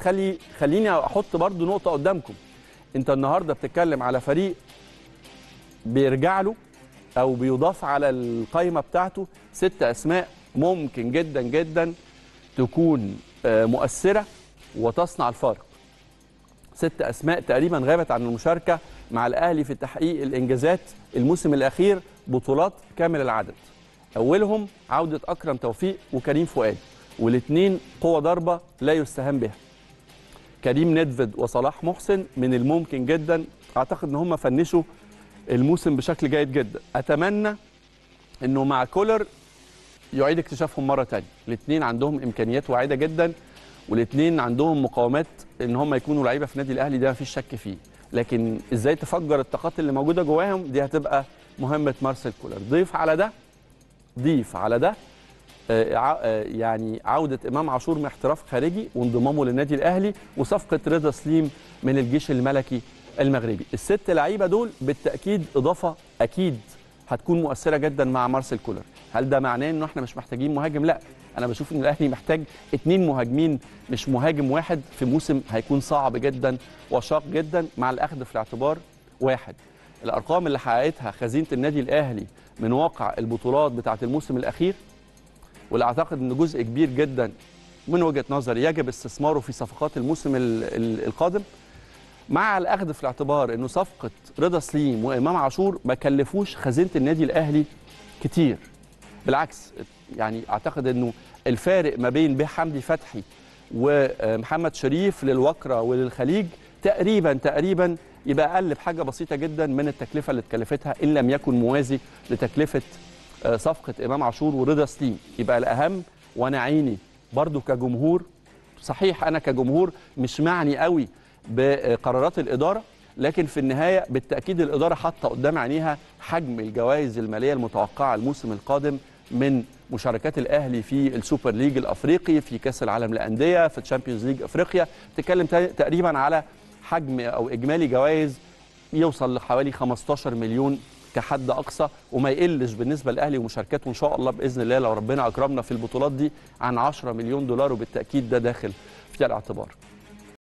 خلي خليني أحط برضو نقطة قدامكم. أنت النهارده بتتكلم على فريق بيرجع له أو بيضاف على القائمه بتاعته ست أسماء ممكن جدا جدا تكون آه، مؤثرة وتصنع الفارق ست أسماء تقريبا غابت عن المشاركة مع الأهلي في تحقيق الإنجازات الموسم الأخير بطولات كامل العدد. أولهم عودة أكرم توفيق وكريم فؤاد والاثنين قوة ضربه لا يستهان بها. كريم ندفد وصلاح محسن من الممكن جدا. أعتقد إن هم فنشوا الموسم بشكل جيد جدا. أتمنى إنه مع كولر يعيد اكتشافهم مرة تانية. الاثنين عندهم إمكانيات واعدة جدا والاثنين عندهم مقاومات إن هم يكونوا لعيبة في النادي الأهلي ده مفيش شك فيه. لكن إزاي تفجر الطاقات اللي موجودة جواهم؟ دي هتبقى مهمة مارسيل كولر. ضيف على ده ضيف على ده يعني عودة إمام عاشور من احتراف خارجي وانضمامه للنادي الأهلي وصفقة رضا سليم من الجيش الملكي المغربي. الست لعيبة دول بالتأكيد إضافة أكيد هتكون مؤثرة جدا مع مارسيل كولر. هل ده معناه ان إحنا مش محتاجين مهاجم؟ لا. أنا بشوف إن الأهلي محتاج اتنين مهاجمين مش مهاجم واحد في موسم هيكون صعب جدا وشاق جدا مع الأخذ في الاعتبار واحد. الأرقام اللي حققتها خزينة النادي الأهلي من واقع البطولات بتاعة الموسم الأخير واللي اعتقد ان جزء كبير جدا من وجهة نظري يجب استثماره في صفقات الموسم ال- ال- القادم. مع الأخذ في الاعتبار إنه صفقة رضا سليم وإمام عاشور ما كلفوش خزينة النادي الأهلي كتير. بالعكس يعني أعتقد إنه الفارق ما بين بيه حمدي فتحي ومحمد شريف للوكرة وللخليج تقريبا تقريبا يبقى أقل بحاجة بسيطة جدا من التكلفة اللي اتكلفتها إن لم يكن موازي لتكلفة صفقة إمام عاشور ورضا سليم. يبقى الأهم وأنا عيني برضو كجمهور صحيح أنا كجمهور مش معني قوي بقرارات الإدارة لكن في النهاية بالتأكيد الإدارة حاطة قدام عينيها حجم الجوائز المالية المتوقعة الموسم القادم من مشاركات الأهلي في ال Super League الأفريقي في كأس العالم للأندية في ال Champions League أفريقيا. تتكلم تقريبا على حجم أو إجمالي جوائز يوصل لحوالي 15 مليون كحد أقصى وما يقلش بالنسبة للاهلي ومشاركاته إن شاء الله بإذن الله لو ربنا أكرمنا في البطولات دي عن 10 مليون دولار وبالتأكيد ده داخل في الاعتبار.